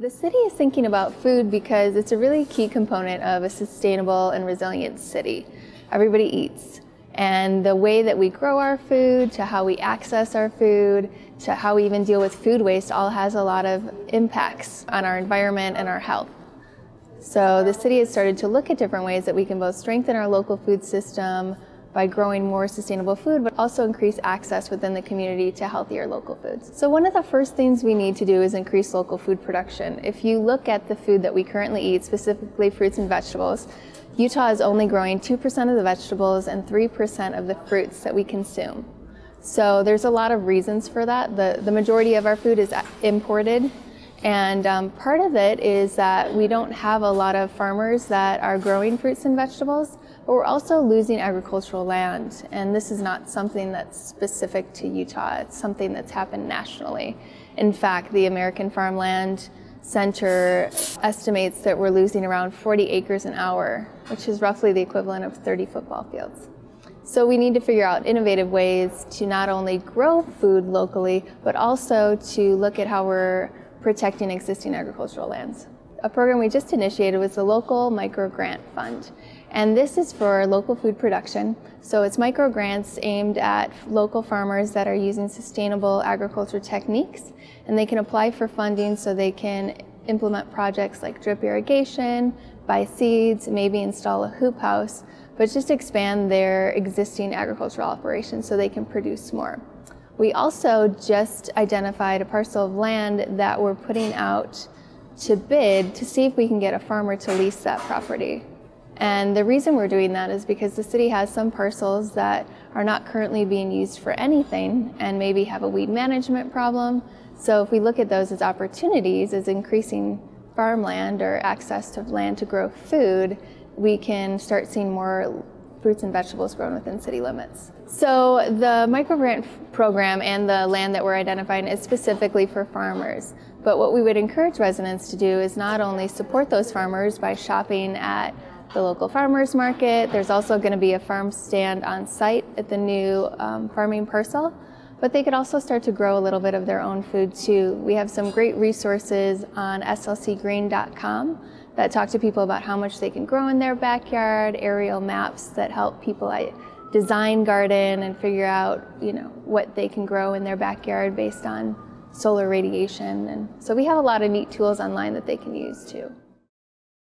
The city is thinking about food because it's a really key component of a sustainable and resilient city. Everybody eats. And the way that we grow our food, to how we access our food, to how we even deal with food waste, all has a lot of impacts on our environment and our health. So the city has started to look at different ways that we can both strengthen our local food system, by growing more sustainable food, but also increase access within the community to healthier local foods. So one of the first things we need to do is increase local food production. If you look at the food that we currently eat, specifically fruits and vegetables, Utah is only growing 2% of the vegetables and 3% of the fruits that we consume. So there's a lot of reasons for that. The, the majority of our food is uh, imported and um, part of it is that we don't have a lot of farmers that are growing fruits and vegetables, but we're also losing agricultural land. And this is not something that's specific to Utah, it's something that's happened nationally. In fact, the American Farmland Center estimates that we're losing around 40 acres an hour, which is roughly the equivalent of 30 football fields. So we need to figure out innovative ways to not only grow food locally, but also to look at how we're protecting existing agricultural lands. A program we just initiated was the Local Micro Grant Fund. And this is for local food production. So it's micro grants aimed at local farmers that are using sustainable agriculture techniques. And they can apply for funding so they can implement projects like drip irrigation, buy seeds, maybe install a hoop house, but just expand their existing agricultural operations so they can produce more. We also just identified a parcel of land that we're putting out to bid to see if we can get a farmer to lease that property. And the reason we're doing that is because the city has some parcels that are not currently being used for anything and maybe have a weed management problem. So if we look at those as opportunities, as increasing farmland or access to land to grow food, we can start seeing more fruits and vegetables grown within city limits. So the microgrant program and the land that we're identifying is specifically for farmers. But what we would encourage residents to do is not only support those farmers by shopping at the local farmers market, there's also going to be a farm stand on site at the new um, farming parcel, but they could also start to grow a little bit of their own food too. We have some great resources on slcgreen.com that talk to people about how much they can grow in their backyard, aerial maps that help people design garden and figure out, you know, what they can grow in their backyard based on solar radiation. And so we have a lot of neat tools online that they can use too.